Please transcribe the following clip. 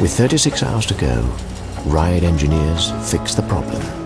With 36 hours to go, Riot engineers fix the problem.